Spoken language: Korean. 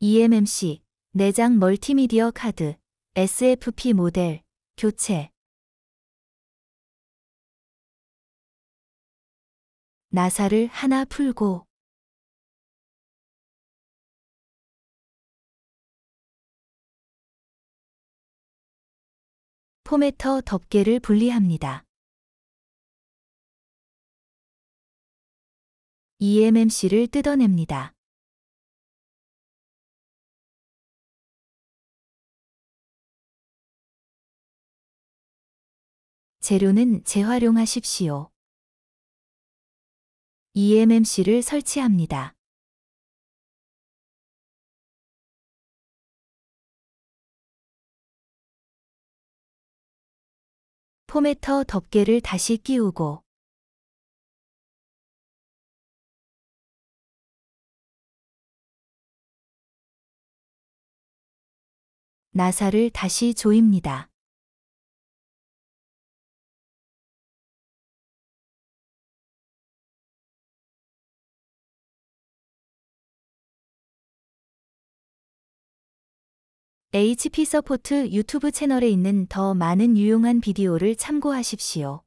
eMMC, 내장 멀티미디어 카드, SFP 모델, 교체. 나사를 하나 풀고 포메터 덮개를 분리합니다. eMMC를 뜯어냅니다. 재료는 재활용하십시오. eMMC를 설치합니다. 포메터 덮개를 다시 끼우고 나사를 다시 조입니다. HP 서포트 유튜브 채널에 있는 더 많은 유용한 비디오를 참고하십시오.